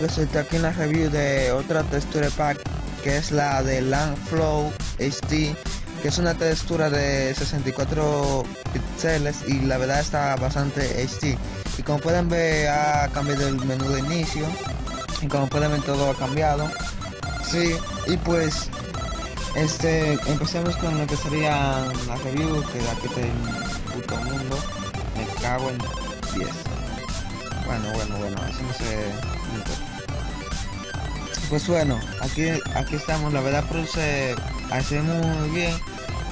estoy aquí en la review de otra textura pack que es la de Flow HD que es una textura de 64 píxeles y la verdad está bastante HD y como pueden ver ha cambiado el menú de inicio y como pueden ver todo ha cambiado. Sí y pues este empecemos con lo que sería la review que aquí está en puto mundo. Me cago en 10 bueno bueno bueno así no se pues bueno aquí aquí estamos la verdad produce hace muy bien.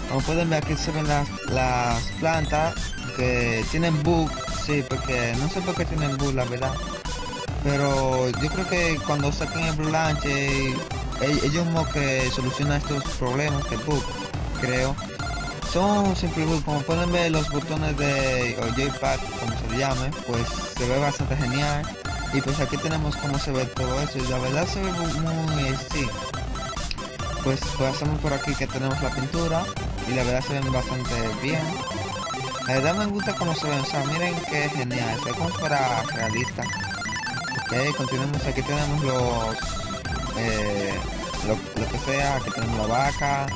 Como pueden ver aquí se ven las, las plantas que tienen bug sí porque no sé por qué tienen bug la verdad. Pero yo creo que cuando saquen el blanche e, ellos como que solucionan estos problemas de bug creo. Son simple bug como pueden ver los botones de o JPad como se llame pues se ve bastante genial y pues aquí tenemos cómo se ve todo eso. Y la verdad se ve muy, sí pues pasamos por aquí que tenemos la pintura. Y la verdad se ven bastante bien. La verdad me gusta cómo se ven. O sea miren qué genial. Se ve como fuera realista. Ok continuemos. Aquí tenemos los eh, lo, lo, que sea. Aquí tenemos la vaca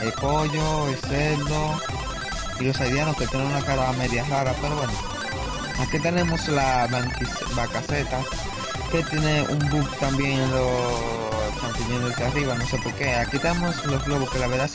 el pollo el cerdo. Y los aldeanos que tienen una cara media rara pero bueno aquí tenemos la vacaceta que tiene un bug también en los champiñones de arriba no sé por qué. Aquí tenemos los globos que la verdad